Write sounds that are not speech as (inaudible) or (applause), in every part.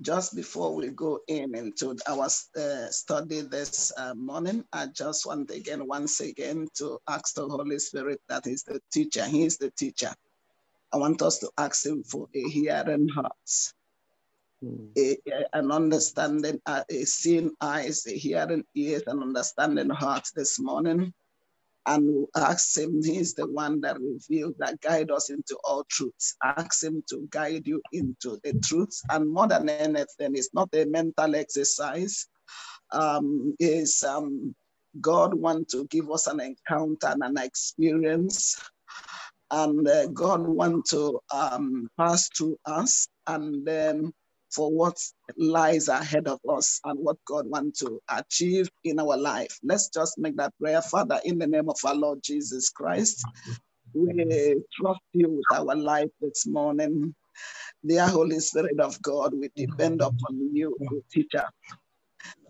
just before we go in into our uh, study this uh, morning, I just want again, once again, to ask the Holy Spirit that is the teacher. He is the teacher. I want us to ask him for a hearing heart, mm. a, a, an understanding, uh, a seeing eyes, a hearing ears, an understanding heart this morning and ask him, he's the one that reveals, that guide us into all truths. Ask him to guide you into the truths. And more than anything, it's not a mental exercise. Um, is um, God want to give us an encounter and an experience. And uh, God want to um, pass through us and then for what lies ahead of us and what God wants to achieve in our life. Let's just make that prayer. Father, in the name of our Lord Jesus Christ, we trust you with our life this morning. Dear Holy Spirit of God, we depend upon you, the teacher.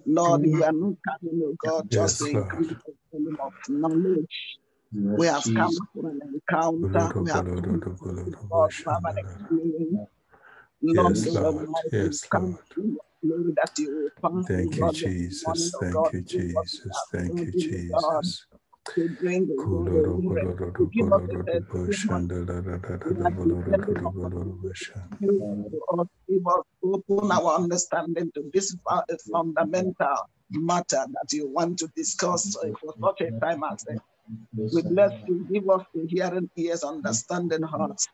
Lord, we are not coming, to God, just yes, to increase the volume of knowledge. Yes, we have come for an encounter. We have come to have an experience. Yes, Lord. Yes, Lord. Thank you, Jesus. Oh Thank you, Jesus. Thank you, Jesus. The oh open our understanding to this uh, fundamental matter that you want to discuss uh, for such a time as this. We bless you, give us the hearing ears, understanding hearts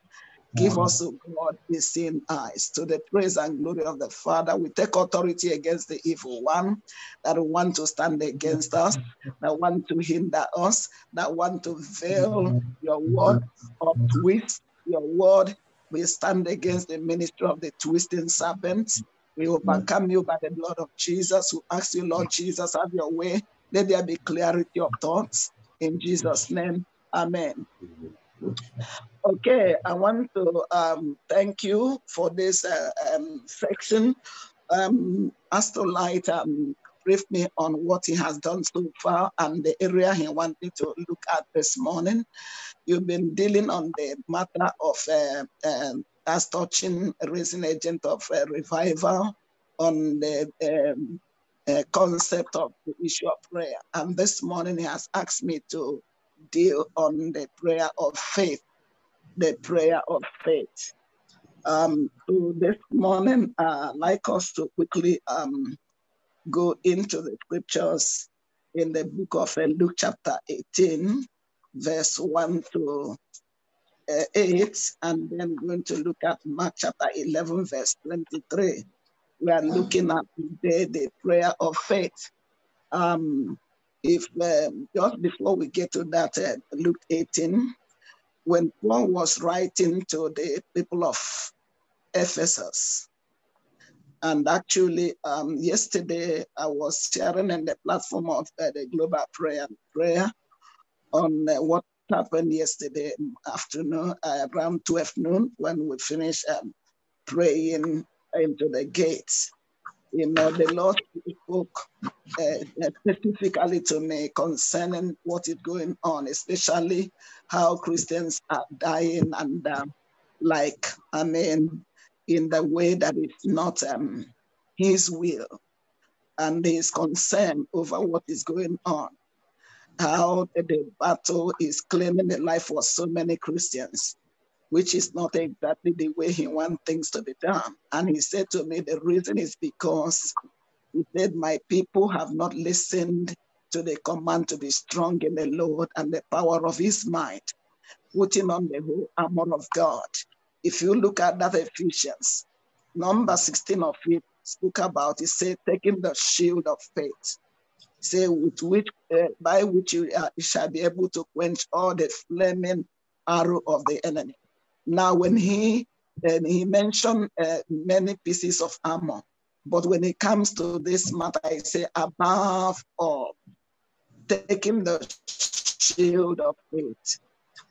Give mm. us, O God, the same eyes to the praise and glory of the Father. We take authority against the evil one that want to stand against us, that want to hinder us, that want to veil mm. your word or mm. twist your word. We stand against the ministry of the twisting serpent. We overcome you by the blood of Jesus. We ask you, Lord Jesus, have your way. Let there be clarity of thoughts. In Jesus' name, amen. Okay, I want to um, thank you for this uh, um, section. Um, Astrolight um, briefed me on what he has done so far and the area he wanted to look at this morning. You've been dealing on the matter of uh, uh, as touching raising agent of uh, revival on the um, uh, concept of the issue of prayer. And this morning he has asked me to deal on the prayer of faith the prayer of faith. Um, so this morning, uh, I'd like us to quickly um, go into the scriptures in the book of uh, Luke chapter 18, verse 1 to uh, 8, and then going to look at Mark chapter 11, verse 23. We are looking at the, the prayer of faith. Um, if uh, just before we get to that, uh, Luke 18, when Paul was writing to the people of Ephesus. And actually, um, yesterday I was sharing in the platform of uh, the Global Prayer Prayer on uh, what happened yesterday afternoon uh, around 12 noon when we finished um, praying into the gates you know, the Lord spoke uh, specifically to me concerning what is going on, especially how Christians are dying and um, like, I mean, in the way that it's not um, his will and his concern over what is going on. How the battle is claiming the life of so many Christians which is not exactly the way he wants things to be done. And he said to me, the reason is because he said, My people have not listened to the command to be strong in the Lord and the power of his might, putting on the whole armor of God. If you look at that Ephesians, number 16 of it spoke about, it said, taking the shield of faith. Say, with which, uh, by which you, uh, you shall be able to quench all the flaming arrow of the enemy. Now, when he he mentioned uh, many pieces of armor, but when it comes to this matter, I say above all, taking the shield of faith.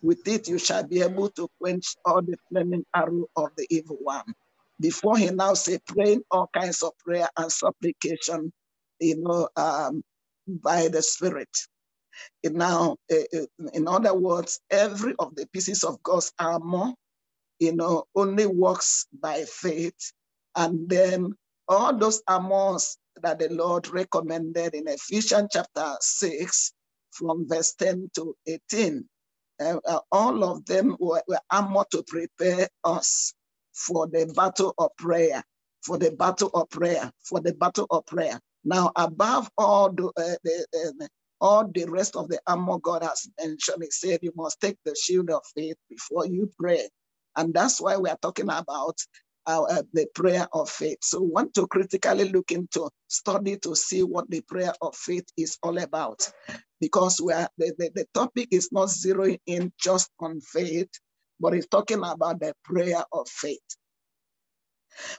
With it, you shall be able to quench all the flaming arrow of the evil one. Before he now say, praying all kinds of prayer and supplication, you know, um, by the Spirit. now, uh, in other words, every of the pieces of God's armor you know, only works by faith. And then all those armors that the Lord recommended in Ephesians chapter 6 from verse 10 to 18. Uh, all of them were, were armor to prepare us for the battle of prayer, for the battle of prayer, for the battle of prayer. Now, above all the, uh, the all the rest of the armor God has mentioned, He said you must take the shield of faith before you pray. And that's why we are talking about uh, the prayer of faith. So we want to critically look into study to see what the prayer of faith is all about. Because we are, the, the, the topic is not zeroing in just on faith, but it's talking about the prayer of faith.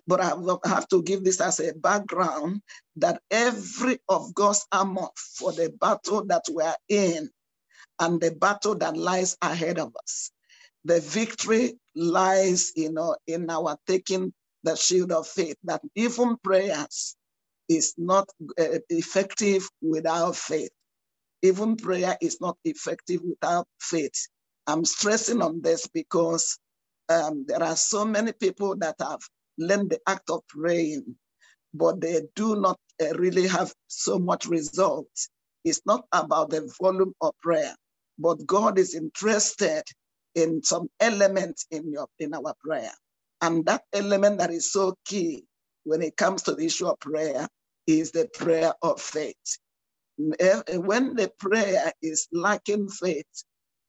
But I have to give this as a background that every of God's armor for the battle that we are in and the battle that lies ahead of us the victory lies, you know, in our taking the shield of faith, that even prayers is not uh, effective without faith. Even prayer is not effective without faith. I'm stressing on this because um, there are so many people that have learned the act of praying, but they do not uh, really have so much result. It's not about the volume of prayer, but God is interested in some element in your in our prayer. And that element that is so key when it comes to the issue of prayer is the prayer of faith. When the prayer is lacking faith,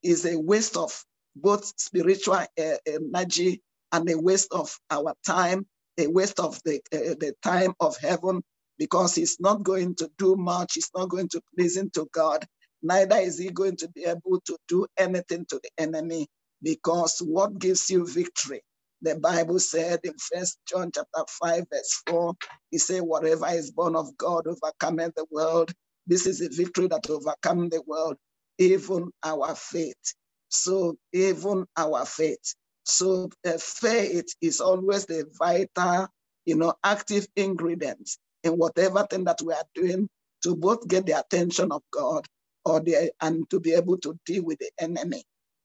is a waste of both spiritual uh, energy and a waste of our time, a waste of the, uh, the time of heaven, because it's not going to do much, it's not going to please to God, neither is he going to be able to do anything to the enemy because what gives you victory? The Bible said in First John chapter 5, verse 4, he said, Whatever is born of God overcometh the world. This is a victory that overcomes the world, even our faith. So, even our faith. So, uh, faith is always the vital, you know, active ingredient in whatever thing that we are doing to both get the attention of God or the, and to be able to deal with the enemy.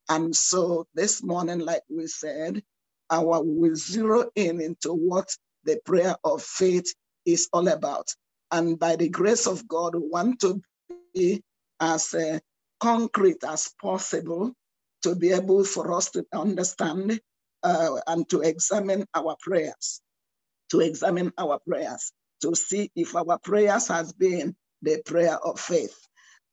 And so this morning, like we said, our we zero in into what the prayer of faith is all about. And by the grace of God, we want to be as uh, concrete as possible to be able for us to understand uh, and to examine our prayers, to examine our prayers, to see if our prayers has been the prayer of faith.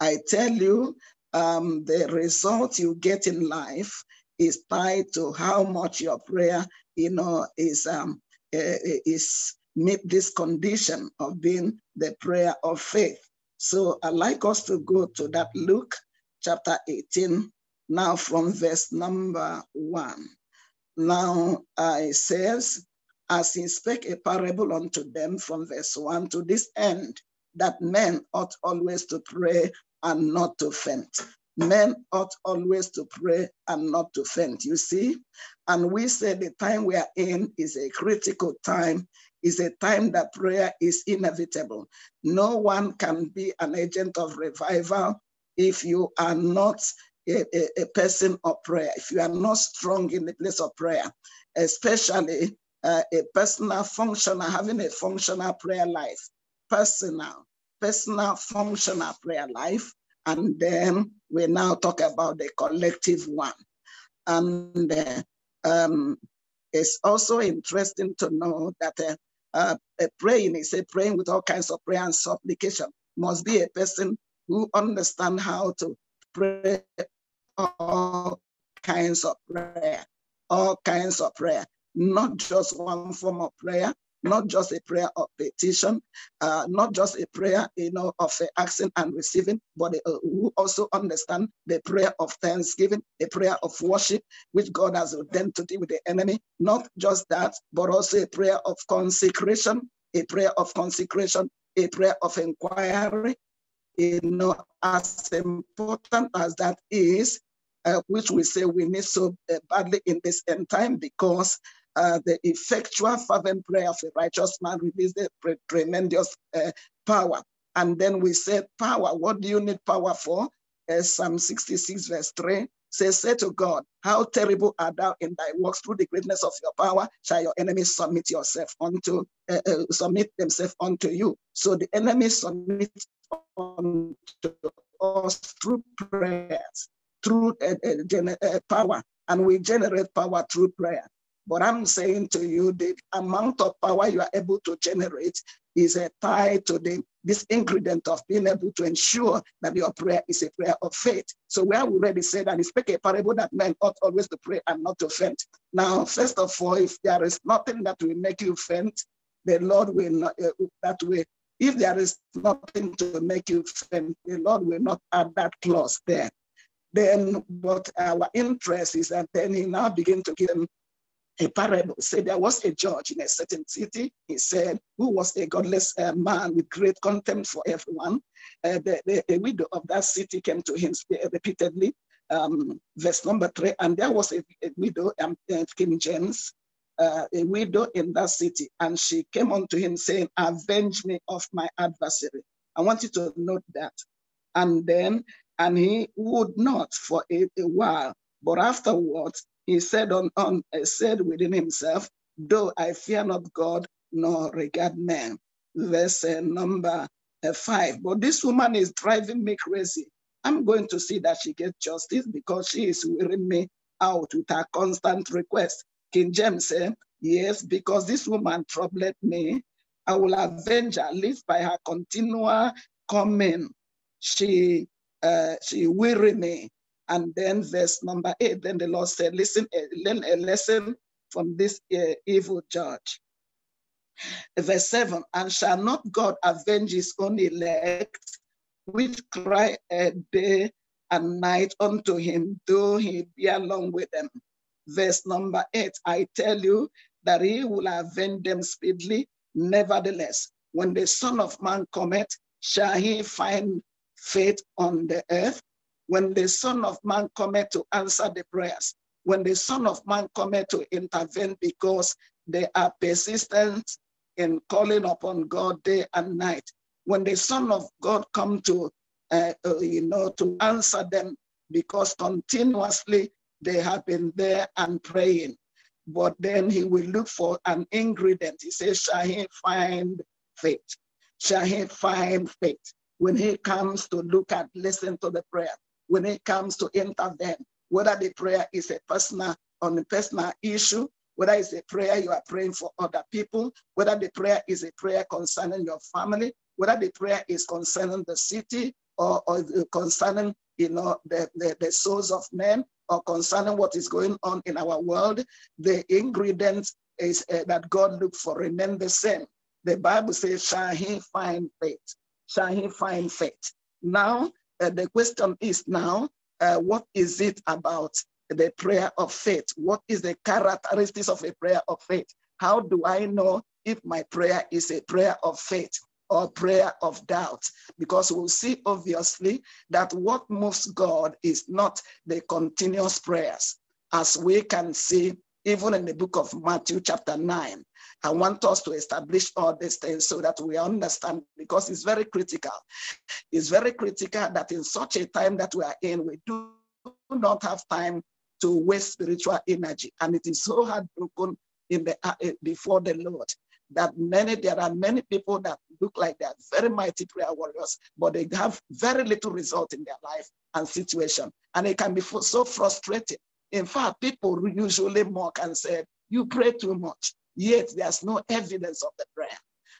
I tell you, um, the result you get in life is tied to how much your prayer, you know, is um, uh, is meet this condition of being the prayer of faith. So I'd like us to go to that Luke chapter 18, now from verse number one. Now uh, it says, as he spake a parable unto them from verse one to this end, that men ought always to pray and not to faint. Men ought always to pray and not to faint, you see? And we say the time we are in is a critical time, is a time that prayer is inevitable. No one can be an agent of revival if you are not a, a, a person of prayer, if you are not strong in the place of prayer, especially uh, a personal functional, having a functional prayer life, personal, personal functional prayer life and then we now talk about the collective one. And uh, um, it's also interesting to know that uh, uh, a praying is a praying with all kinds of prayer and supplication must be a person who understand how to pray all kinds of prayer, all kinds of prayer, not just one form of prayer, not just a prayer of petition, uh, not just a prayer, you know, of uh, asking and receiving, but uh, who also understand the prayer of thanksgiving, a prayer of worship, which God has ordained to deal with the enemy. Not just that, but also a prayer of consecration, a prayer of consecration, a prayer of inquiry. You know, as important as that is, uh, which we say we need so uh, badly in this end time because uh, the effectual fervent prayer of a righteous man releases tremendous uh, power. And then we said, power, what do you need power for? Uh, Psalm 66, verse 3 Say, say to God, how terrible art thou in thy works through the greatness of your power shall your enemies submit yourself unto uh, uh, submit themselves unto you. So the enemies submit unto us through prayers, through uh, uh, uh, power, and we generate power through prayer. But I'm saying to you, the amount of power you are able to generate is a tie to the this ingredient of being able to ensure that your prayer is a prayer of faith. So we have already said that he a parable that men ought always to pray and not to faint. Now, first of all, if there is nothing that will make you faint, the Lord will not uh, that way. If there is nothing to make you faint, the Lord will not add that clause there. Then what our interest is and then he now begin to give them a parable. Say there was a judge in a certain city, he said, who was a godless uh, man with great contempt for everyone. Uh, the, the, the, widow of that city came to him repeatedly. Um, verse number three, and there was a, a widow, um, uh, King James, uh, a widow in that city, and she came unto him saying, Avenge me of my adversary. I want you to note that. And then, and he would not for a, a while, but afterwards he said on, on said within himself, though I fear not God nor regard man. Verse uh, number uh, five. But this woman is driving me crazy. I'm going to see that she gets justice because she is wearing me out with her constant request. King James said, Yes, because this woman troubled me. I will avenge her, live by her continual coming. She uh, she weary me. And then verse number eight, then the Lord said, listen, eh, learn a lesson from this uh, evil judge. Verse seven, and shall not God avenge his own elect, which cry a day and night unto him, though he be along with them. Verse number eight, I tell you that he will avenge them speedily. Nevertheless, when the Son of Man cometh, shall he find faith on the earth? When the Son of Man cometh to answer the prayers, when the Son of Man cometh to intervene because they are persistent in calling upon God day and night, when the Son of God come to, uh, uh, you know, to answer them because continuously they have been there and praying. But then he will look for an ingredient. He says, shall he find faith? Shall he find faith? When he comes to look at, listen to the prayer, when it comes to intervene, whether the prayer is a personal on a personal issue, whether it's a prayer you are praying for other people, whether the prayer is a prayer concerning your family, whether the prayer is concerning the city or, or concerning you know the, the, the souls of men or concerning what is going on in our world, the ingredients is uh, that God look for remain the same. The Bible says, shall he find faith? Shall he find faith? Now, uh, the question is now, uh, what is it about the prayer of faith? What is the characteristics of a prayer of faith? How do I know if my prayer is a prayer of faith or prayer of doubt? Because we'll see obviously that what moves God is not the continuous prayers, as we can see even in the book of Matthew, chapter 9. I want us to establish all these things so that we understand because it's very critical. It's very critical that in such a time that we are in, we do not have time to waste spiritual energy. And it is so heartbroken in the uh, before the Lord that many there are many people that look like they are very mighty prayer warriors, but they have very little result in their life and situation, and it can be so frustrating. In fact, people usually mock and say, "You pray too much." yet there's no evidence of the prayer.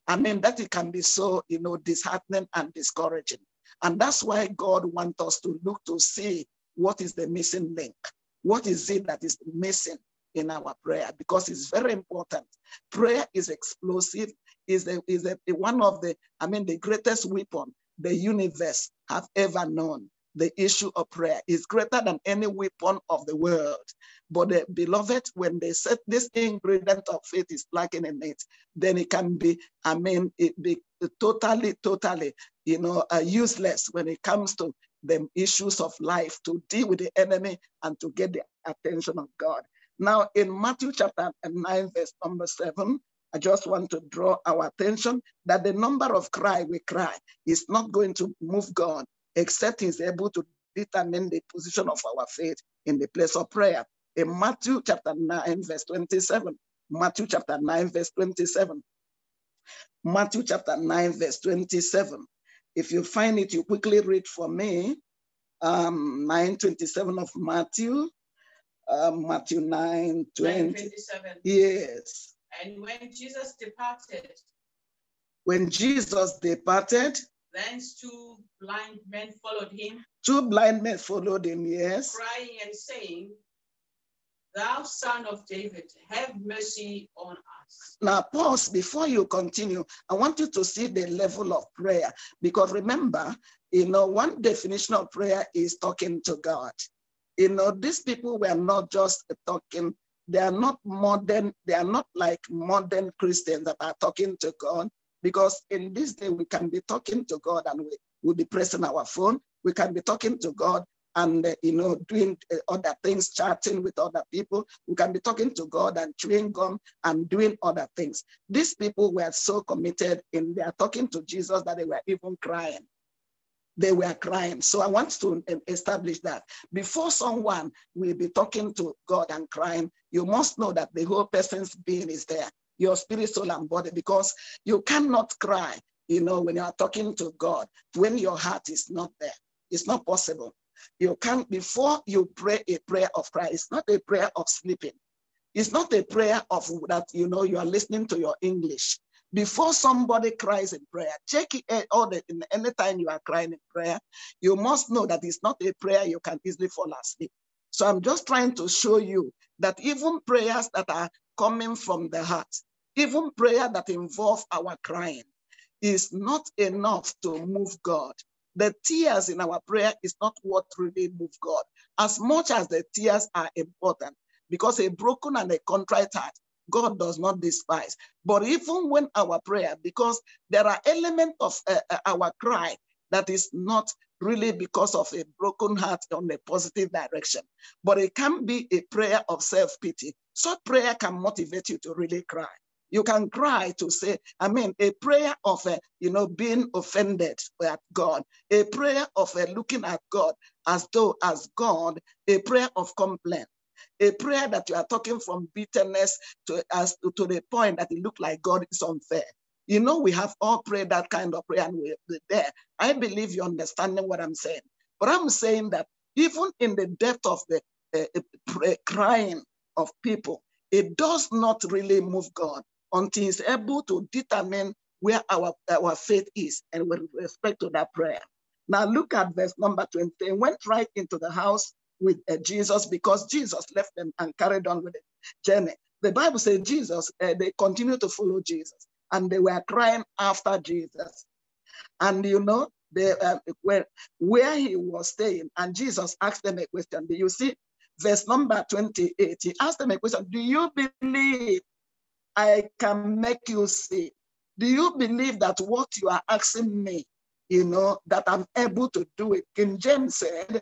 I mean, that it can be so, you know, disheartening and discouraging. And that's why God wants us to look to see what is the missing link. What is it that is missing in our prayer? Because it's very important. Prayer is explosive, is, a, is a, one of the, I mean, the greatest weapon the universe have ever known the issue of prayer is greater than any weapon of the world. But the beloved, when they set this ingredient of faith is lacking in it, then it can be, I mean, it be totally, totally, you know, uh, useless when it comes to the issues of life to deal with the enemy and to get the attention of God. Now, in Matthew chapter 9, verse number 7, I just want to draw our attention that the number of cry we cry is not going to move God except he's able to determine the position of our faith in the place of prayer. In Matthew chapter 9, verse 27, Matthew chapter 9, verse 27. Matthew chapter 9, verse 27. If you find it, you quickly read for me. Um, 927 of Matthew. Um, Matthew 9, 20. Yes. And when Jesus departed, when Jesus departed, thence two blind men followed him. Two blind men followed him, yes. Crying and saying, Thou son of David, have mercy on us. Now, pause before you continue. I want you to see the level of prayer because remember, you know, one definition of prayer is talking to God. You know, these people were not just talking, they are not modern, they are not like modern Christians that are talking to God. Because in this day, we can be talking to God and we will be pressing our phone. We can be talking to God and uh, you know doing uh, other things chatting with other people. We can be talking to god and chewing gum and doing other things. These people were so committed in their talking to jesus that they were even crying. They were crying. So i want to establish that. Before someone will be talking to god and crying you must know that the whole person's being is there your spirit soul and body because you cannot cry you know when you are talking to god when your heart is not there it's not possible you can't, before you pray a prayer of cry, it's not a prayer of sleeping. It's not a prayer of that, you know, you are listening to your English. Before somebody cries in prayer, check it eh, all the anytime you are crying in prayer, you must know that it's not a prayer you can easily fall asleep. So I'm just trying to show you that even prayers that are coming from the heart, even prayer that involve our crying, is not enough to move God. The tears in our prayer is not what really moves God, as much as the tears are important, because a broken and a contrite heart, God does not despise. But even when our prayer, because there are elements of uh, our cry that is not really because of a broken heart on a positive direction, but it can be a prayer of self pity. So prayer can motivate you to really cry. You can cry to say, I mean, a prayer of, uh, you know, being offended at God, a prayer of uh, looking at God as though as God, a prayer of complaint, a prayer that you are talking from bitterness to as to the point that it look like God is unfair. You know, we have all prayed that kind of prayer and we're there. I believe you're understanding what I'm saying. But I'm saying that even in the depth of the uh, crying of people, it does not really move God until he's able to determine where our, our faith is and with respect to that prayer. Now look at verse number 20. They went right into the house with uh, Jesus because Jesus left them and carried on with the journey. The Bible says Jesus, uh, they continued to follow Jesus and they were crying after Jesus. And you know, they uh, where, where he was staying, and Jesus asked them a question. Do you see verse number 28? He asked them a question. Do you believe I can make you see. Do you believe that what you are asking me, you know, that I'm able to do it? King James said,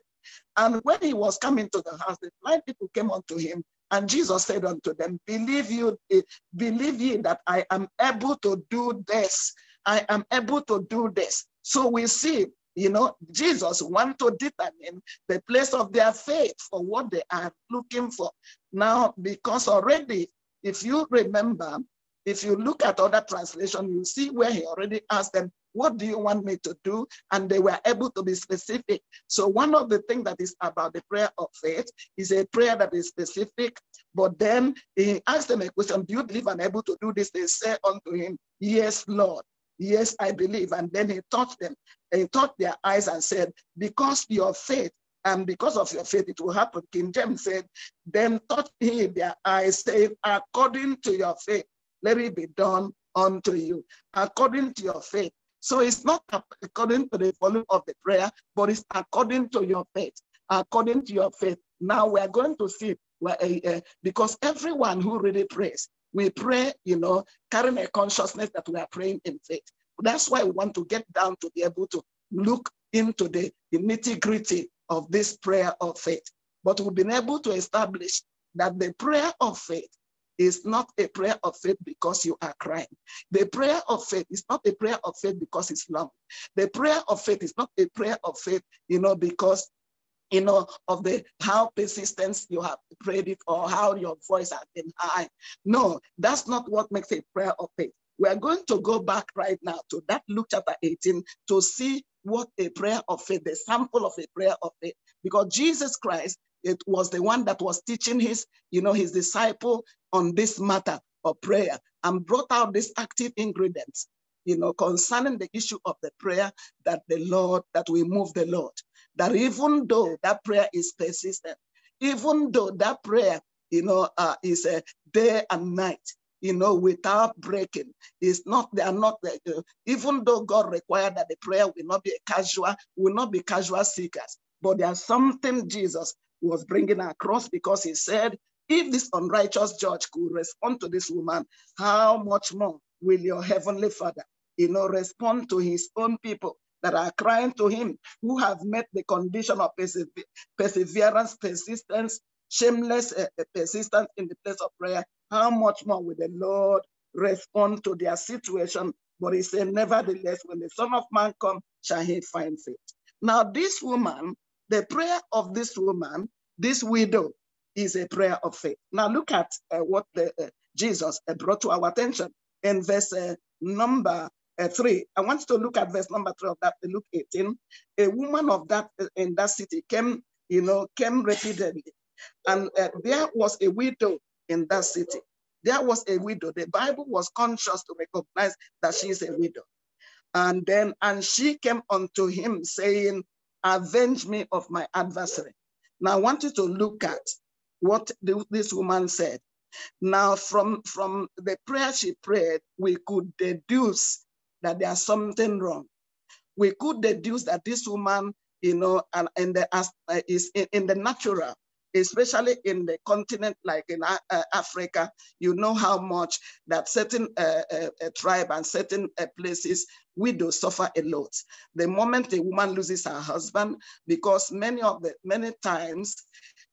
and when he was coming to the house, the blind people came unto him, and Jesus said unto them, Believe you, eh, believe ye that I am able to do this. I am able to do this. So we see, you know, Jesus want to determine the place of their faith for what they are looking for. Now, because already if you remember, if you look at other translation, you see where he already asked them, what do you want me to do? And they were able to be specific. So one of the things that is about the prayer of faith is a prayer that is specific. But then he asked them a question, do you believe I'm able to do this? They say unto him, yes, Lord. Yes, I believe. And then he taught them. He taught their eyes and said, because your faith and because of your faith, it will happen. King James said, Then touch he their eyes, saying, According to your faith, let it be done unto you. According to your faith. So it's not according to the volume of the prayer, but it's according to your faith. According to your faith. Now we are going to see where, uh, uh, because everyone who really prays, we pray, you know, carrying a consciousness that we are praying in faith. That's why we want to get down to be able to look into the, the nitty gritty of this prayer of faith. But we've been able to establish that the prayer of faith is not a prayer of faith because you are crying. The prayer of faith is not a prayer of faith because it's long. The prayer of faith is not a prayer of faith, you know, because you know, of the how persistence you have prayed it or how your voice has been high. No, that's not what makes a prayer of faith. We are going to go back right now to that Luke chapter 18 to see what a prayer of faith, the sample of a prayer of faith, because Jesus Christ, it was the one that was teaching his, you know, his disciple on this matter of prayer and brought out these active ingredients, you know, concerning the issue of the prayer that the Lord, that we move the Lord. That even though that prayer is persistent, even though that prayer, you know, uh, is a day and night, you know, without breaking, it's not, they are not, uh, even though God required that the prayer will not be casual, will not be casual seekers, but there's something Jesus was bringing across because he said, if this unrighteous judge could respond to this woman, how much more will your heavenly father, you know, respond to his own people that are crying to him, who have met the condition of perseverance, persistence, shameless uh, persistence in the place of prayer, how much more will the Lord respond to their situation? But he said, nevertheless, when the Son of Man come, shall he find faith. Now, this woman, the prayer of this woman, this widow, is a prayer of faith. Now, look at uh, what the, uh, Jesus brought to our attention in verse number uh, 3. I want to look at verse number 3 of that, Luke 18. A woman of that uh, in that city came, you know, came repeatedly. And uh, there was a widow in that city. There was a widow. The Bible was conscious to recognize that she is a widow. And then, and she came unto him saying, avenge me of my adversary. Now I want you to look at what the, this woman said. Now, from, from the prayer she prayed, we could deduce that there's something wrong. We could deduce that this woman, you know, and, and the, uh, is in, in, the natural, especially in the continent like in uh, uh Africa, you know how much that certain uh, uh, uh tribe and certain places widows suffer a lot. The moment a woman loses her husband, because many of the many times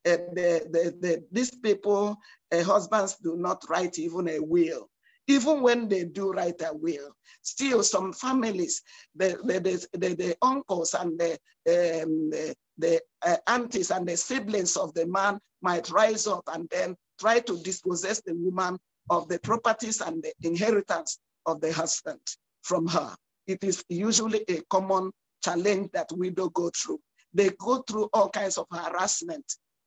the, the, the, these people, husbands do not write even a will even when they do write a will, still some families, the, the, the, the uncles and the, um, the, the uh, aunties and the siblings of the man might rise up and then try to dispossess the woman of the properties and the inheritance of the husband from her. It is usually a common challenge that widows go through. They go through all kinds of harassment,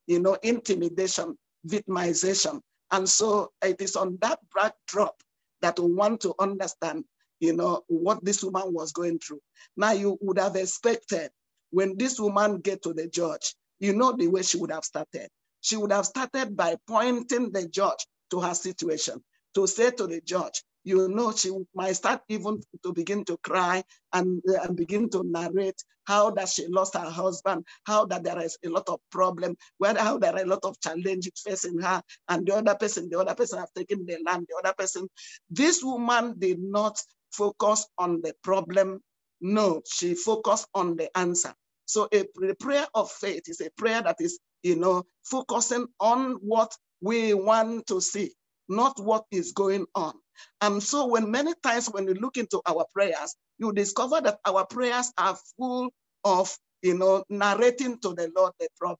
you know, intimidation, victimization. And so it is on that backdrop that we want to understand, you know, what this woman was going through. Now you would have expected when this woman get to the judge, you know the way she would have started. She would have started by pointing the judge to her situation, to say to the judge, you know, she might start even to begin to cry and, uh, and begin to narrate how that she lost her husband, how that there is a lot of problem, where how there are a lot of challenges facing her, and the other person, the other person have taken the land, the other person. This woman did not focus on the problem. No, she focused on the answer. So a, prayer of faith is a prayer that is, you know, focusing on what we want to see, not what is going on. And so when many times when you look into our prayers, you discover that our prayers are full of you know, narrating to the Lord the problem.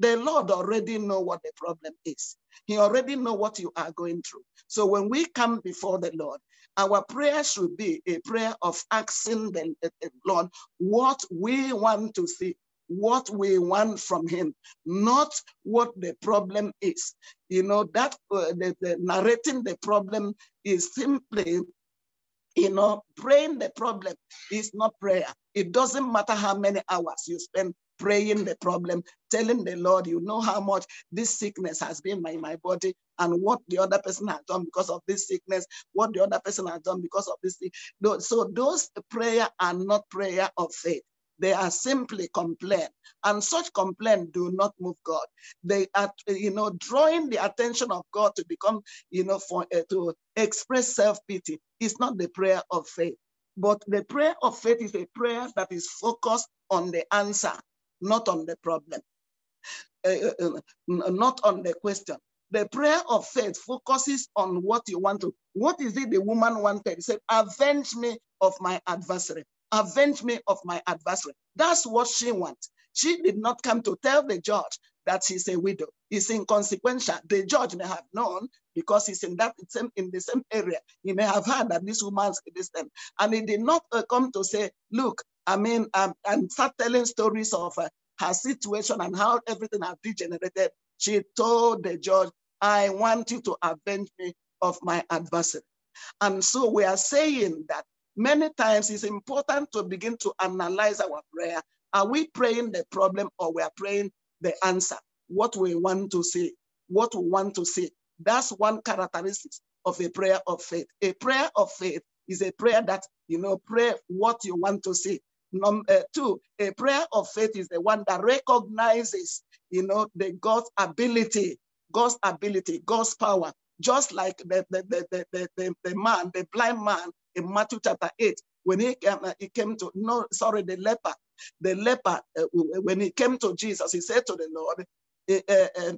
The Lord already know what the problem is. He already know what you are going through. So when we come before the Lord, our prayer should be a prayer of asking the, the Lord what we want to see what we want from him, not what the problem is. You know, that uh, the, the narrating the problem is simply, you know, praying the problem is not prayer. It doesn't matter how many hours you spend praying the problem, telling the Lord, you know how much this sickness has been in my body and what the other person has done because of this sickness, what the other person has done because of this. Thing. So those prayer are not prayer of faith. They are simply complaint. And such complaint do not move God. They are, you know, drawing the attention of God to become, you know, for uh, to express self-pity is not the prayer of faith. But the prayer of faith is a prayer that is focused on the answer, not on the problem, uh, not on the question. The prayer of faith focuses on what you want to. What is it the woman wanted? He said, avenge me of my adversary avenge me of my adversary. That's what she wants. She did not come to tell the judge that she's a widow. It's inconsequential. The judge may have known because he's in that same in the same area. He may have heard that this woman's distant, and he did not uh, come to say, "Look, I mean," um, and start telling stories of uh, her situation and how everything has degenerated. She told the judge, "I want you to avenge me of my adversary." And so we are saying that many times it's important to begin to analyze our prayer. Are we praying the problem or we are praying the answer? What we want to see, what we want to see. That's one characteristic of a prayer of faith. A prayer of faith is a prayer that, you know, pray what you want to see. Number uh, two, a prayer of faith is the one that recognizes, you know, the God's ability, God's ability, God's power, just like the, the, the, the, the, the man, the blind man in Matthew chapter 8, when he came, uh, he came to, no, sorry, the leper, the leper, uh, when he came to Jesus, he said to the Lord, uh,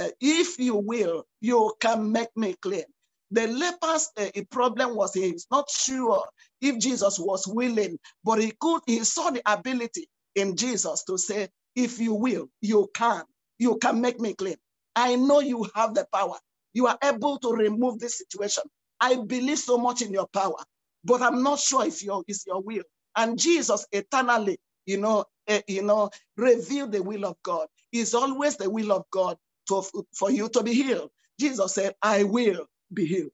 uh, if you will, you can make me clean. The leper's uh, problem was he's not sure if Jesus was willing, but he could, he saw the ability in Jesus to say, if you will, you can, you can make me clean. I know you have the power you are able to remove this situation. I believe so much in your power, but I'm not sure if your is your will. And Jesus eternally, you know, uh, you know, revealed the will of God. It's always the will of God to, for you to be healed. Jesus said, I will be healed.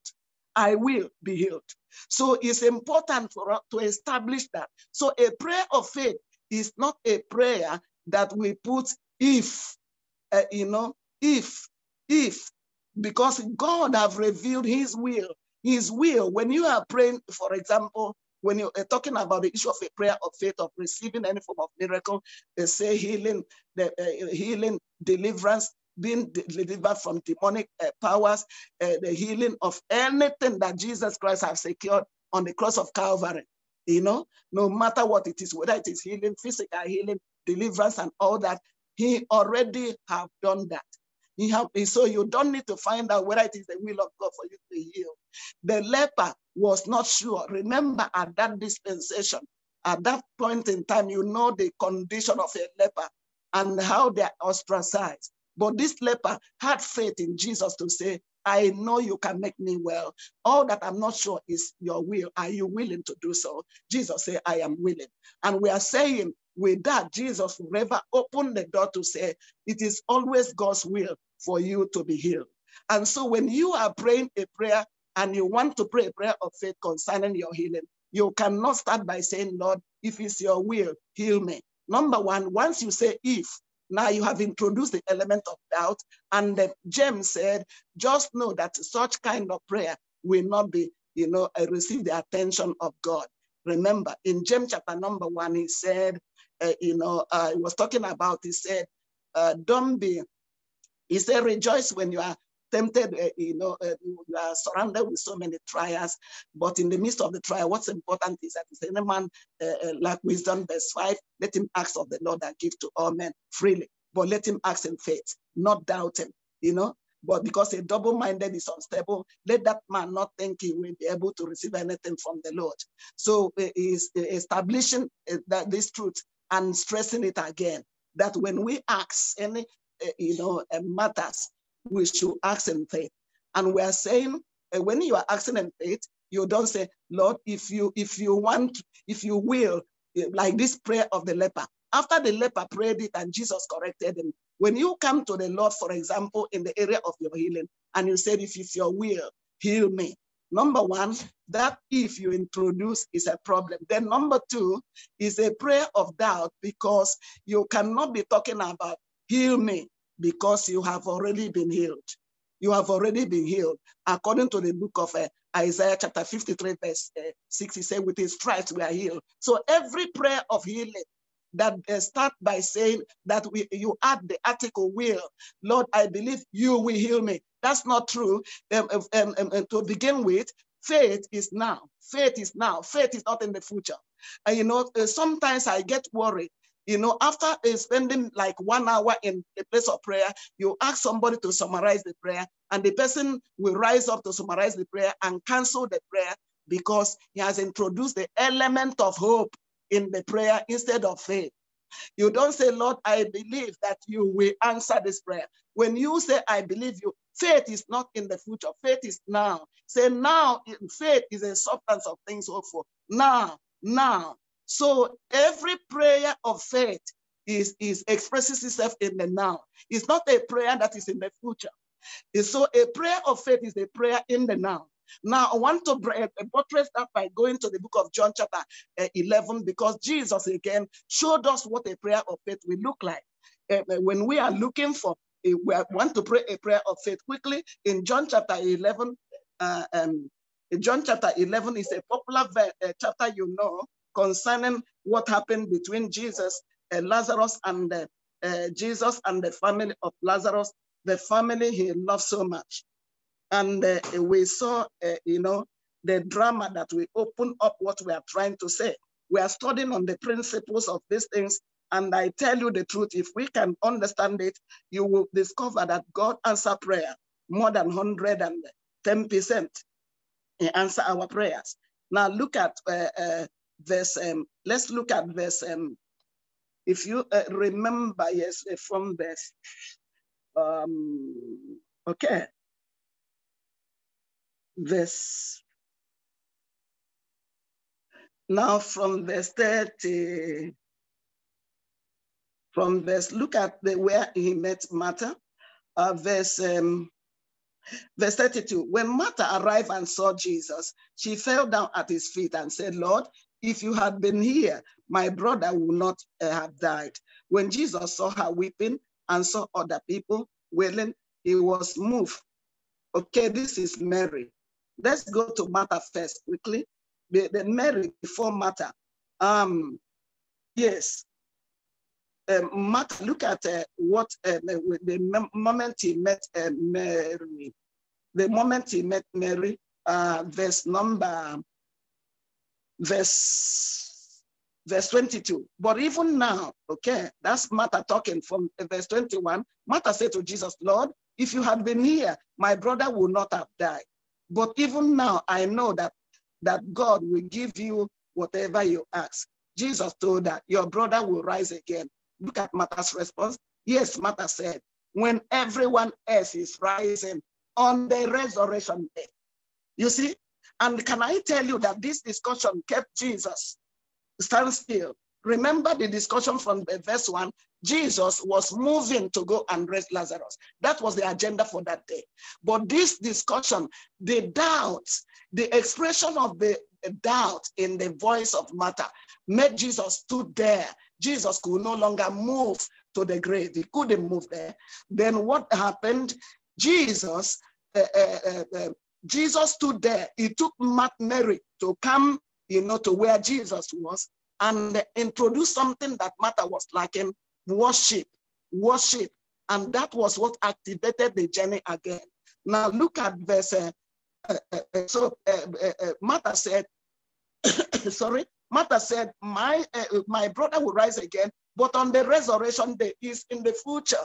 I will be healed. So it's important for us to establish that. So a prayer of faith is not a prayer that we put if, uh, you know, if, if, because God have revealed his will. His will, when you are praying, for example, when you're talking about the issue of a prayer of faith of receiving any form of miracle, they say healing, the uh, healing, deliverance, being delivered from demonic uh, powers, uh, the healing of anything that Jesus Christ has secured on the cross of Calvary. You know, no matter what it is, whether it is healing, physical healing, deliverance, and all that, he already have done that. He have, so you don't need to find out whether it is the will of God for you to heal. The leper was not sure. Remember, at that dispensation, at that point in time, you know the condition of a leper and how they're ostracized. But this leper had faith in Jesus to say, I know you can make me well. All that I'm not sure is your will. Are you willing to do so? Jesus said, I am willing. And we are saying with that, Jesus forever opened the door to say, it is always God's will for you to be healed. And so when you are praying a prayer and you want to pray a prayer of faith concerning your healing, you cannot start by saying, Lord, if it's your will, heal me. Number one, once you say if, now you have introduced the element of doubt. And the James said, just know that such kind of prayer will not be, you know, uh, receive the attention of God. Remember, in James chapter number one, he said, uh, you know, uh, was talking about, he said, uh, don't be he said, rejoice when you are tempted, uh, you know, uh, you are surrounded with so many trials, but in the midst of the trial, what's important is that if any man uh, lack wisdom, verse five, let him ask of the Lord and give to all men freely, but let him ask in faith, not doubting, you know, but because a double-minded is unstable, let that man not think he will be able to receive anything from the Lord. So is establishing that this truth and stressing it again, that when we ask any Eh, you know, eh, matters, we should ask in faith. And we are saying eh, when you are asking in faith, you don't say, Lord, if you if you want, if you will, like this prayer of the leper. After the leper prayed it and Jesus corrected him, when you come to the Lord, for example, in the area of your healing, and you said, if it's your will, heal me. Number one, that if you introduce is a problem. Then number two is a prayer of doubt because you cannot be talking about Heal me because you have already been healed. You have already been healed. According to the book of uh, Isaiah chapter 53, verse uh, 6, he said, with his stripes we are healed. So every prayer of healing that uh, start by saying that we, you add the article will, Lord, I believe you will heal me. That's not true. Um, um, um, um, um to begin with, faith is now. Faith is now. Faith is not in the future. And you know, uh, sometimes I get worried you know, after spending like one hour in a place of prayer, you ask somebody to summarize the prayer, and the person will rise up to summarize the prayer and cancel the prayer because he has introduced the element of hope in the prayer instead of faith. You don't say, Lord, I believe that you will answer this prayer. When you say, I believe you, faith is not in the future. Faith is now. Say now, faith is a substance of things hoped for. Now, now. So every prayer of faith is, is expresses itself in the now. It's not a prayer that is in the future. So a prayer of faith is a prayer in the now. Now, I want to buttress that by going to the book of John, chapter uh, 11, because Jesus again showed us what a prayer of faith will look like. Uh, when we are looking for, we want to pray a prayer of faith quickly in John chapter 11. Uh, um, John chapter 11 is a popular uh, chapter, you know, concerning what happened between Jesus, uh, Lazarus, and uh, Jesus and the family of Lazarus, the family he loved so much. And uh, we saw, uh, you know, the drama that we open up what we are trying to say. We are studying on the principles of these things. And I tell you the truth, if we can understand it, you will discover that God answer prayer more than 110%. He answer our prayers. Now look at uh, uh, verse, um, let's look at verse, um, if you uh, remember, yes, from verse, um, okay, verse. Now from verse 30, from verse, look at the where he met Martha, uh, verse, um, verse 32. When Martha arrived and saw Jesus, she fell down at his feet and said, Lord, if you had been here, my brother would not uh, have died. When Jesus saw her weeping and saw other people wailing, he was moved. Okay, this is Mary. Let's go to Martha first quickly. The, the Mary before Martha. Um, yes. Um, look at uh, what uh, the, moment he met uh, Mary. The moment he met Mary, uh, verse number, verse, verse 22. But even now, okay, that's Martha talking from verse 21. Martha said to Jesus, Lord, if you had been here, my brother would not have died. But even now, I know that, that God will give you whatever you ask. Jesus told that your brother will rise again. Look at Martha's response. Yes, Martha said, when everyone else is rising on the resurrection day. You see? And can I tell you that this discussion kept Jesus stand still? Remember the discussion from the verse one Jesus was moving to go and raise Lazarus. That was the agenda for that day. But this discussion, the doubt, the expression of the doubt in the voice of Martha made Jesus stood there. Jesus could no longer move to the grave. He couldn't move there. Then what happened? Jesus, uh, uh, uh, uh Jesus stood there. He took Mary to come, you know, to where Jesus was and introduce something that Martha was lacking worship, worship. And that was what activated the journey again. Now look at verse, uh, uh, so Martha said, (coughs) sorry, Martha said, my, my brother will rise again, but on the resurrection day is in the future.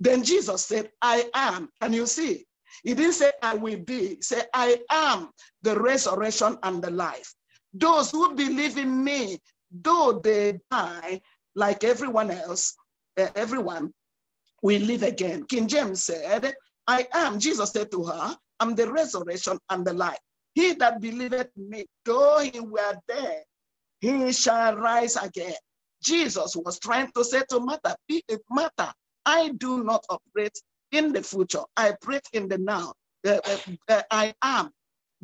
Then Jesus said, I am. And you see? He didn't say, I will be. He said, I am the resurrection and the life. Those who believe in me, though they die, like everyone else, uh, everyone will live again. King James said, I am, Jesus said to her, I'm the resurrection and the life. He that believeth me, though he were dead, he shall rise again. Jesus was trying to say to Martha, Martha, I do not operate in the future. I operate in the now. Uh, uh, uh, I am.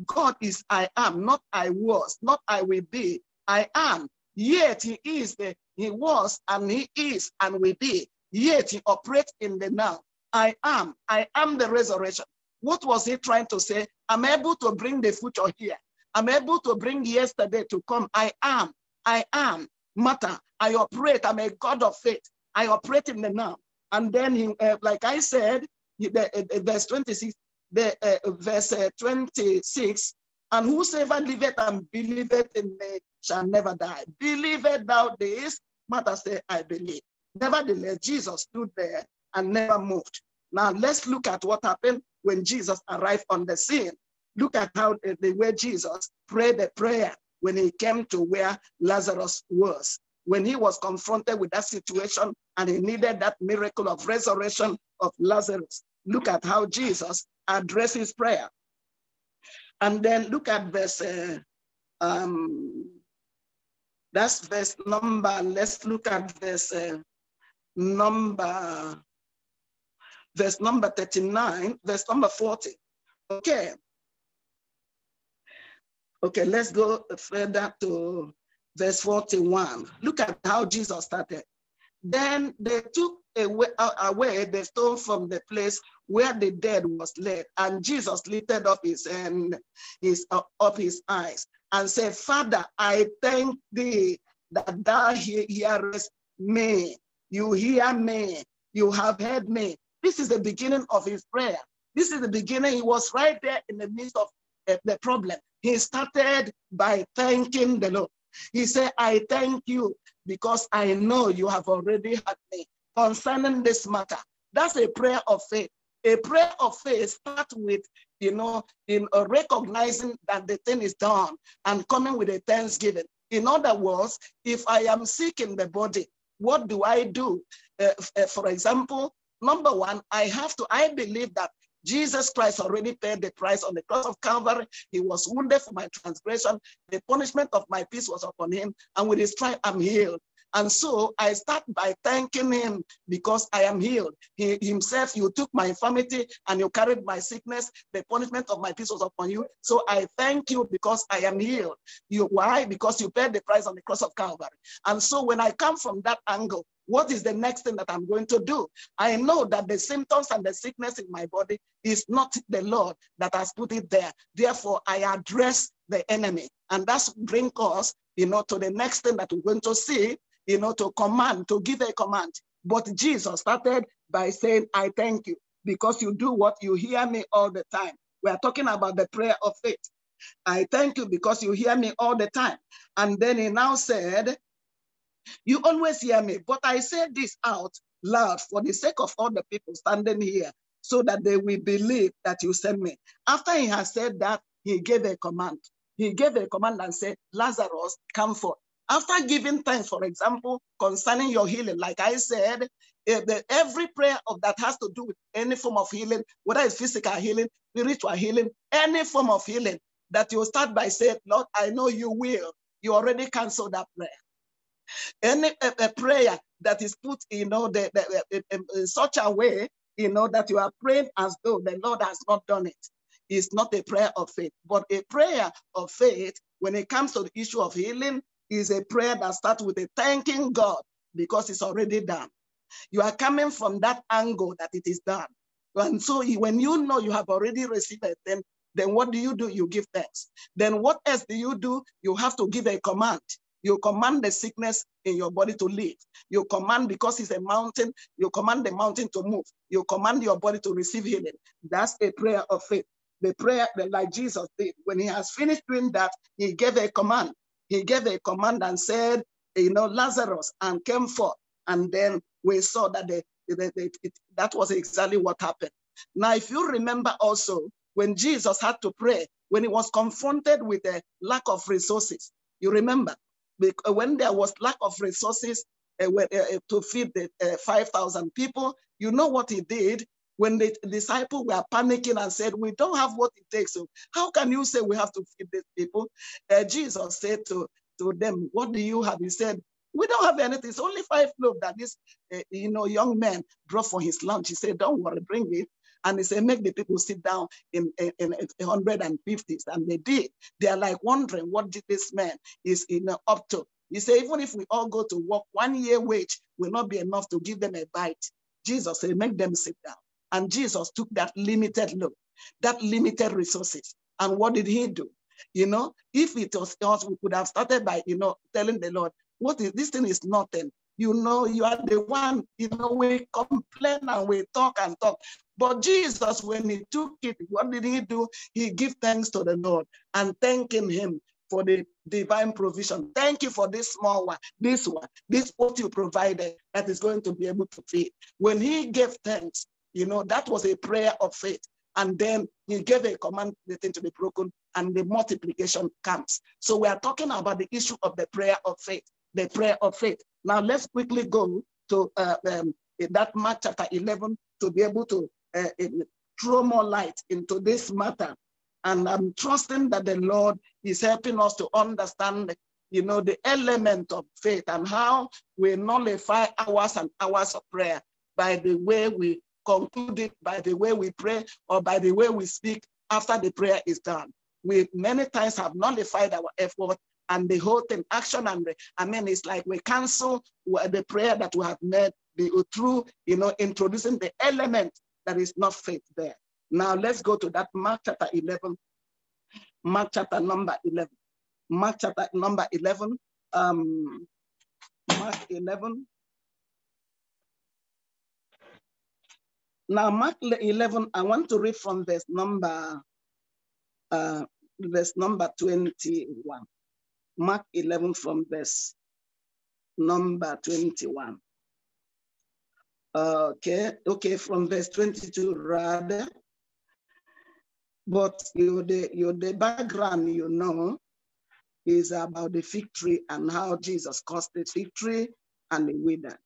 God is I am, not I was, not I will be. I am. Yet he is the he was and he is and will be. Yet he operates in the now. I am. I am the resurrection. What was he trying to say? I'm able to bring the future here. I'm able to bring yesterday to come. I am. I am. Matter. I operate. I'm a God of faith. I operate in the now. And then, he, uh, like I said, the, uh, verse 26, the uh, verse uh, 26, and whosoever liveth and believeth in me shall never die. Believeth thou this? Martha said, I believe. Nevertheless, Jesus stood there and never moved. Now let's look at what happened when Jesus arrived on the scene. Look at how the, the way Jesus prayed the prayer when he came to where Lazarus was. when he was confronted with that situation and he needed that miracle of resurrection of Lazarus. Look at how Jesus addresses prayer. And then look at verse, uh, um, that's verse number, let's look at verse uh, number, verse number 39, verse number 40. Okay. Okay, let's go further to verse 41. Look at how Jesus started. Then they took away, uh, away the stone from the place where the dead was laid, and Jesus lifted up his hand, his uh, up his eyes, and said, Father, I thank thee that thou hearest me. You hear me. You have heard me. This is the beginning of his prayer. This is the beginning. He was right there in the midst of uh, the problem. He started by thanking the Lord. He said, I thank you because I know you have already had me concerning this matter. That's a prayer of faith. A prayer of faith starts with, you know, in uh, recognizing that the thing is done and coming with a thanksgiving. In other words, if I am sick in the body, what do I do? Uh, for example, number one, I have to, I believe that Jesus Christ already paid the price on the cross of Calvary. He was wounded for my transgression. The punishment of my peace was upon him. And with his stripe, I'm healed. And so I start by thanking him because I am healed. He himself, you took my infirmity and you carried my sickness. The punishment of my peace was upon you. So I thank you because I am healed. You why? Because you paid the price on the cross of Calvary. And so when I come from that angle, what is the next thing that I'm going to do? I know that the symptoms and the sickness in my body is not the Lord that has put it there. Therefore, I address the enemy. And that's bring us, you know, to the next thing that we're going to see, you know, to command, to give a command. But Jesus started by saying, I thank you because you do what you hear me all the time. We are talking about the prayer of faith. I thank you because you hear me all the time. And then he now said, You always hear me, but I say this out loud for the sake of all the people standing here so that they will believe that you sent me. After he has said that, he gave a command. He gave a command and said, Lazarus, come forth. After giving thanks, for example, concerning your healing, like I said, eh, every prayer of that has to do with any form of healing, whether it's physical healing, spiritual healing, any form of healing, that you start by saying, Lord, I know you will. You already canceled that prayer. Any a, a prayer that is put, you know, the, the, in, in such a way, you know, that you are praying as though the Lord has not done it is not a prayer of faith, but a prayer of faith when it comes to the issue of healing is a prayer that starts with a thanking God because it's already done. You are coming from that angle that it is done. And so when you know you have already received it, then, then what do you do? You give thanks. Then what else do you do? You have to give a command. You command the sickness in your body to leave. You command because it's a mountain, you command the mountain to move. You command your body to receive healing. That's a prayer of faith. The prayer that like Jesus did. When he has finished doing that, he gave a command he gave a command and said, you know, Lazarus, and came forth. And then we saw that the, the, the it, that was exactly what happened. Now, if you remember also, when Jesus had to pray, when he was confronted with a lack of resources, you remember, when there was lack of resources uh, uh, to feed the uh, 5,000 people, you know what he did? When the disciples were panicking and said, We don't have what it takes. So how can you say we have to feed these people? Uh, Jesus said to, to them, What do you have? He said, We don't have anything. It's only five loaves that this uh, you know, young man brought for his lunch. He said, Don't worry, bring it. And he said, make the people sit down in, in, in 150s. And they did. They are like wondering what did this man is you know, up to. He said, even if we all go to work, one year wage will not be enough to give them a bite. Jesus said, make them sit down. And Jesus took that limited look, that limited resources. And what did he do? You know, if it was us, we could have started by, you know, telling the Lord, what is this thing is nothing. You know, you are the one, you know, we complain and we talk and talk. But Jesus, when he took it, what did he do? He give thanks to the Lord and thanking him for the divine provision. Thank you for this small one, this one, this what you provided that is going to be able to feed. When he gave thanks, you know, that was a prayer of faith. And then he gave a command, the thing to be broken, and the multiplication comes. So we are talking about the issue of the prayer of faith. the prayer of faith. Now let's quickly go to uh, um, that Mark chapter 11 to be able to uh, throw more light into this matter. And I'm trusting that the Lord is helping us to understand, you know, the element of faith and how we nullify hours and hours of prayer by the way we conclude it, by the way we pray, or by the way we speak after the prayer is done. We many times have nullified our effort and the whole thing, action and I mean, it's like we cancel the prayer that we have made through, you know, introducing the element that is not faith there. Now let's go to that Mark chapter 11. Mark chapter number 11. Mark chapter number 11. Um, Mark 11. Now, Mark 11, I want to read from verse number, uh, verse number 21. Mark 11 from verse number 21. Okay, okay, from verse 22 rather. But you the, you the background you know is about the fig tree and how Jesus caused the fig tree and the withered.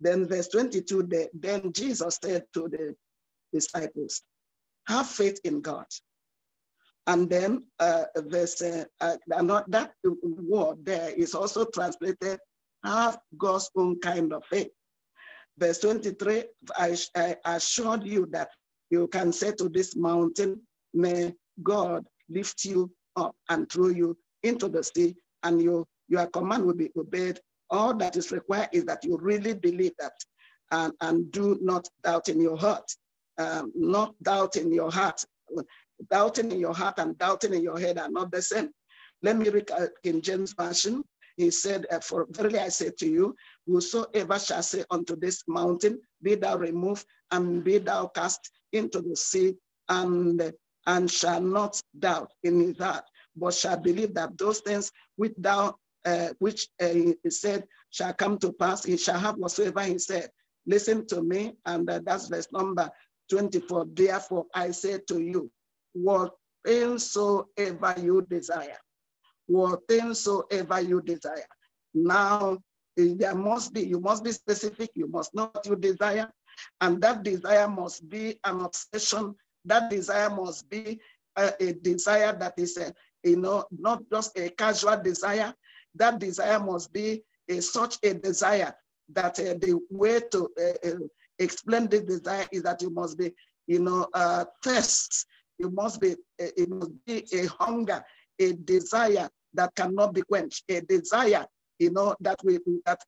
Then verse 22, then Jesus said to the disciples, have faith in God. And then uh, verse, uh, uh, that word there is also translated, have God's own kind of faith. Verse 23, I, I assured you that you can say to this mountain, may God lift you up and throw you into the sea, and you, your command will be obeyed. All that is required is that you really believe that and, and do not doubt in your heart. Um, not doubt in your heart. Doubting in your heart and doubting in your head are not the same. Let me read uh, King James Version. He said, uh, For verily I say to you, whosoever shall say unto this mountain, Be thou removed and be thou cast into the sea, and, and shall not doubt in his heart, but shall believe that those things which thou uh, which uh, he said shall come to pass, he shall have whatsoever he said. Listen to me, and uh, that's verse number 24. Therefore, I say to you, what things soever you desire, what things soever you desire. Now, there must be, you must be specific, you must know what you desire, and that desire must be an obsession. That desire must be a, a desire that is, a, you know, not just a casual desire. That desire must be a, such a desire that uh, the way to uh, uh, explain this desire is that you must be, you know, uh, thirst. You must be, uh, it must be a hunger, a desire that cannot be quenched, a desire, you know, that we that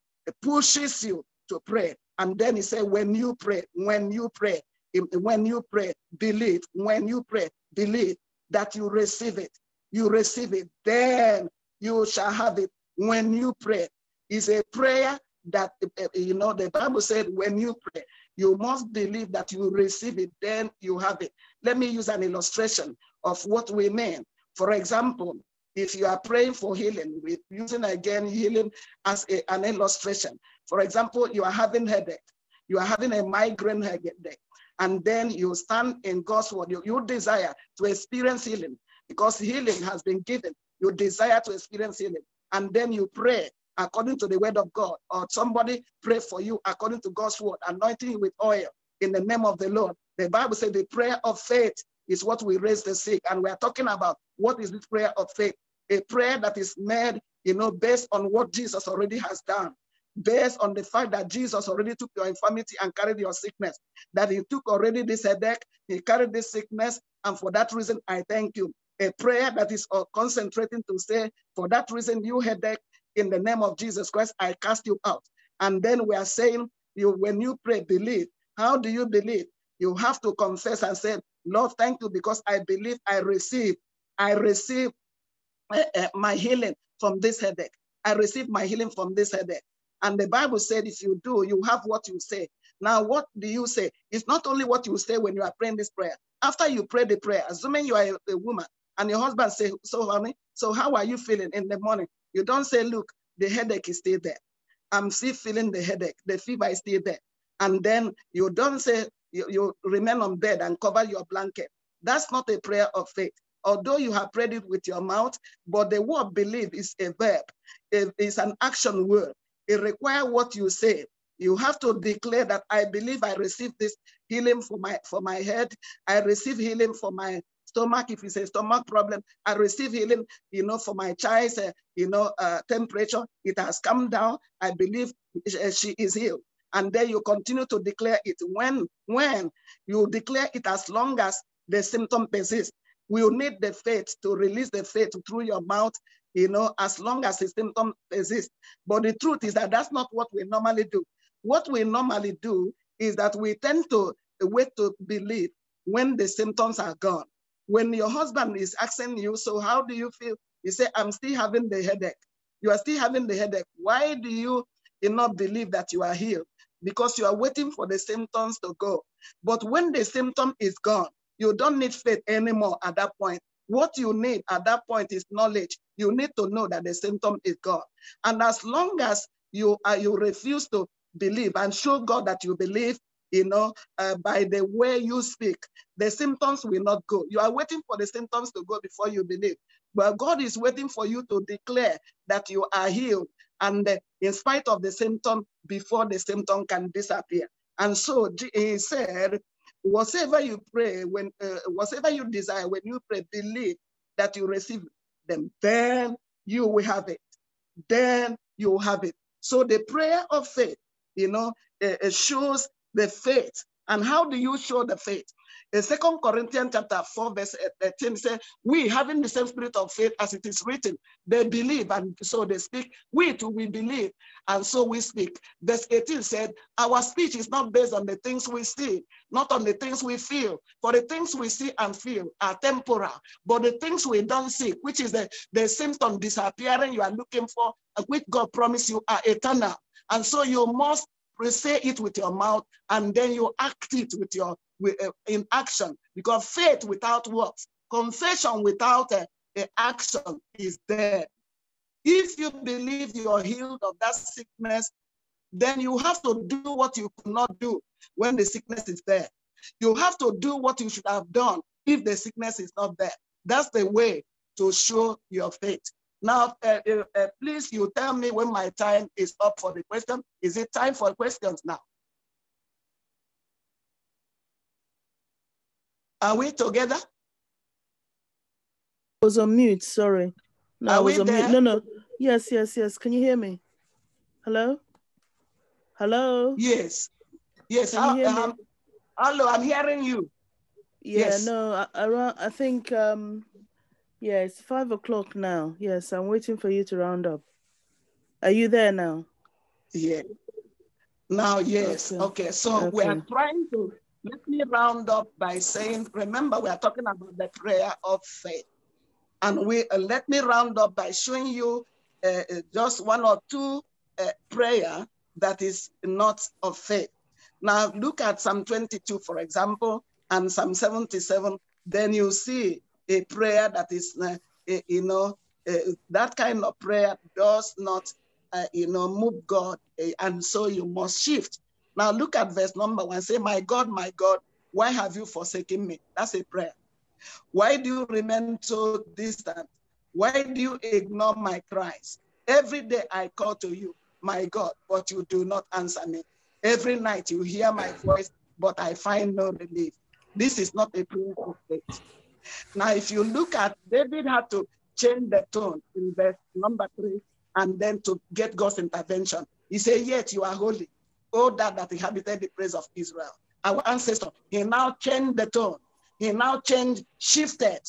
pushes you to pray. And then he said, when you pray, when you pray, when you pray, believe, when you pray, believe that you receive it. You receive it, then you shall have it when you pray. It's a prayer that, eh, eh, you know, the Bible said when you pray, you must believe that you receive it, then you have it. Let me use an illustration of what we mean. For example, if you are praying for healing, with using again healing as a, an illustration. For example, you are having headache, you are having a migraine headache, and then you stand in God's word. You, you desire to experience healing because healing has been given. You desire to experience healing, and then you pray according to the word of God, or somebody pray for you according to God's word, anointing you with oil in the name of the Lord. The Bible says the prayer of faith is what we raise the sick. And we are talking about what is this prayer of faith? A prayer that is made, you know, based on what Jesus already has done, based on the fact that Jesus already took your infirmity and carried your sickness, that he took already this headache, he carried this sickness, and for that reason, I thank you. A prayer that is uh, concentrating to say, for that reason, you headache, in the name of Jesus Christ, I cast you out. And then we are saying, you when you pray, believe. How do you believe? You have to confess and say, Lord, thank you because I believe I receive. I receive uh, uh, my healing from this headache. I receive my healing from this headache. And the Bible said, if you do, you have what you say. Now, what do you say? It's not only what you say when you are praying this prayer. After you pray the prayer, assuming you are a, a woman and your husband say, so honey, so how are you feeling in the morning? You don't say, look, the headache is still there. I'm still feeling the headache. The fever is still there. And then you don't say, you, you remain on bed and cover your blanket. That's not a prayer of faith. although you have prayed it with your mouth, but the word believe is a verb, it is an action word. It requires what you say. You have to declare that I believe I receive this healing for my for my head. I receive healing for my stomach. If it's a stomach problem, I receive healing. You know, for my child's uh, you know uh, temperature, it has come down. I believe she is healed. And then you continue to declare it. When when you declare it, as long as the symptom persists, we will need the faith to release the faith through your mouth you know, as long as the symptom persists. But the truth is that that's not what we normally do. What we normally do is that we tend to wait to believe when the symptoms are gone. When your husband is asking you, so how do you feel? You say, I'm still having the headache. You are still having the headache. Why do you not believe that you are healed? Because you are waiting for the symptoms to go. But when the symptom is gone, you don't need faith anymore at that point. What you need at that point is knowledge. You need to know that the symptom is gone. And as long as you, uh, you refuse to believe and show God that you believe, you know, uh, by the way you speak, the symptoms will not go. You are waiting for the symptoms to go before you believe. But God is waiting for you to declare that you are healed and uh, in spite of the symptom before the symptom can disappear. And so he said, whatever you pray, when uh, whatever you desire, when you pray, believe that you receive them, then you will have it. Then you will have it. So the prayer of faith, you know, uh, shows the faith. And how do you show the faith? In Second Corinthians chapter 4, verse 18 says, We having the same spirit of faith as it is written, they believe, and so they speak. We too, we believe, and so we speak. Verse 18 said, Our speech is not based on the things we see, not on the things we feel. For the things we see and feel are temporal, but the things we don't see, which is the, the symptom disappearing you are looking for, which God promised you are eternal. And so you must say it with your mouth and then you act it with your uh, in action because faith without works, confession without a action is dead. If you believe you're healed of that sickness, then you have to do what you could not do when the sickness is there. You have to do what you should have done if the sickness is not there. That's the way to show your faith. Now, uh, uh, uh, please, you tell me when my time is up for the question. Is it time for questions now? Are we together? I was on mute, sorry. No, Are I was on there? mute. No, no. Yes, yes, yes. Can you hear me? Hello? Hello? Yes. Yes. Can you hear me? hello, I'm hearing you. Yeah, yes. no, around I think um yeah, it's five o'clock now. Yes, I'm waiting for you to round up. Are you there now? Yeah. Now, yes. Okay. okay. So okay. we are trying to let me round up by saying, remember, we are talking about the prayer of faith. And we uh, let me round up by showing you uh, uh, just one or two uh, prayer that is not of faith. Now look at Psalm 22, for example, and Psalm 77. Then you see a prayer that is, uh, you know, uh, that kind of prayer does not, uh, you know, move God, and so you must shift now look at verse number one. Say, My God, my God, why have you forsaken me? That's a prayer. Why do you remain so distant? Why do you ignore my cries? Every day I call to you, my God, but you do not answer me. Every night you hear my voice, but I find no relief. This is not a prayer of faith. Now, if you look at David had to change the tone in verse number three and then to get God's intervention. He said, Yet you are holy. Oh, that that inhabited the praise of Israel. Our ancestor, he now changed the tone. He now changed, shifted.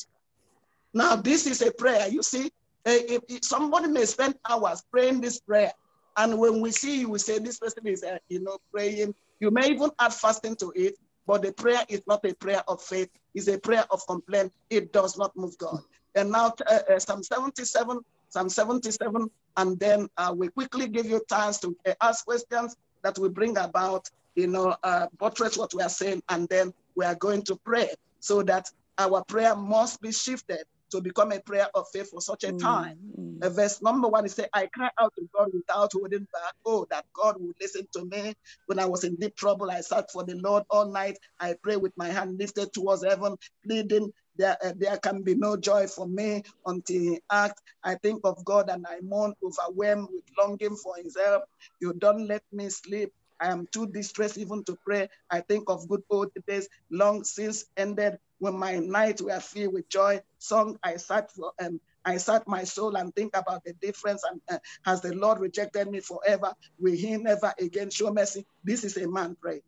Now, this is a prayer. You see, if, if somebody may spend hours praying this prayer. And when we see you, we say this person is, uh, you know, praying. You may even add fasting to it, but the prayer is not a prayer of faith. It's a prayer of complaint. It does not move God. And now, uh, uh, Psalm 77, Psalm 77, and then uh, we quickly give you chance to uh, ask questions that will bring about, you know, uh, buttress what we are saying, and then we are going to pray so that our prayer must be shifted to become a prayer of faith for such a mm, time. Mm. Uh, verse number one is say, I cry out to God without holding back. Oh, that God would listen to me. When I was in deep trouble, I sat for the Lord all night. I pray with my hand lifted towards heaven, pleading there, uh, there can be no joy for me until he act. I think of God and I mourn, overwhelmed with longing for his help. You don't let me sleep. I am too distressed even to pray. I think of good old days long since ended when my nights were filled with joy. Song I sat for um, I sat my soul and think about the difference. And uh, has the Lord rejected me forever? Will He never again show mercy? This is a man praying.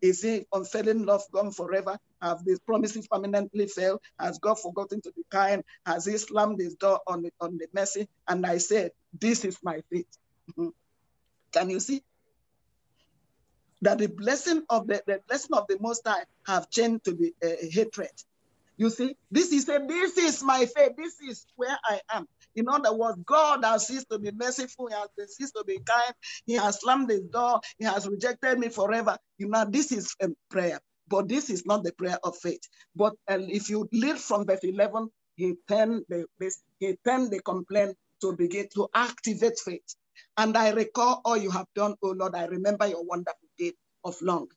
Is he unfailing love gone forever? Have these promises permanently failed? Has God forgotten to be kind? Has he slammed his door on the, on the mercy? And I said, This is my faith. (laughs) Can you see? That the blessing of the, the blessing of the Most High have changed to be uh, hatred. You see, this is a, this is my faith. This is where I am. In other words, God has ceased to be merciful. He has ceased to be kind. He has slammed his door. He has rejected me forever. You know, this is a prayer, but this is not the prayer of faith. But uh, if you read from verse 11, he turned the he turned the complaint to begin to activate faith. And I recall all you have done, oh Lord. I remember your wonderful of long.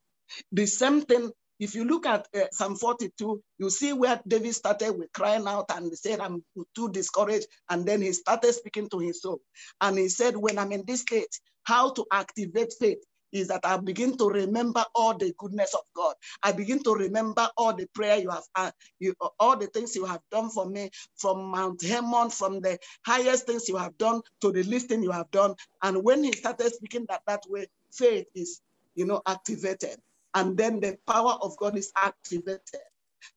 The same thing if you look at uh, Psalm 42, you see where David started with crying out and he said, I'm too discouraged. And then he started speaking to his soul. And he said, When I'm in this state, how to activate faith is that I begin to remember all the goodness of God. I begin to remember all the prayer you have, uh, you, all the things you have done for me from Mount Hermon, from the highest things you have done to the least thing you have done. And when he started speaking that that way, faith is, you know, activated and then the power of God is activated.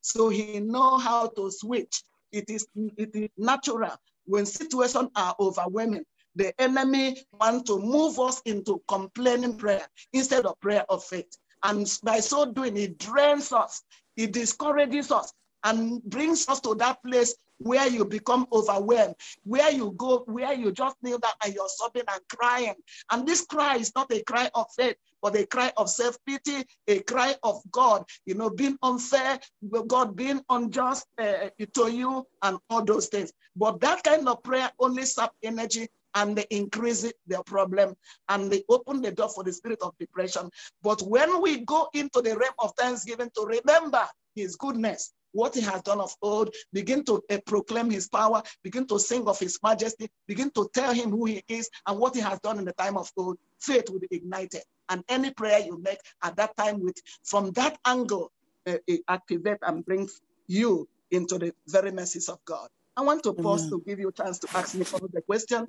So he know how to switch. It is, it is natural when situations are overwhelming. The enemy want to move us into complaining prayer instead of prayer of faith. And by so doing, it drains us, it discourages us, and brings us to that place where you become overwhelmed, where you go, where you just kneel down and you're sobbing and crying. And this cry is not a cry of faith, but a cry of self-pity, a cry of God, you know, being unfair, God being unjust uh, to you and all those things. But that kind of prayer only sap energy and they increase their problem and they open the door for the spirit of depression. But when we go into the realm of thanksgiving to remember his goodness, what he has done of old, begin to uh, proclaim his power, begin to sing of his majesty, begin to tell him who he is and what he has done in the time of old, faith will be ignited. And any prayer you make at that time with, from that angle, uh, it activates and brings you into the very mercies of God. I want to pause Amen. to give you a chance to ask me some of the questions.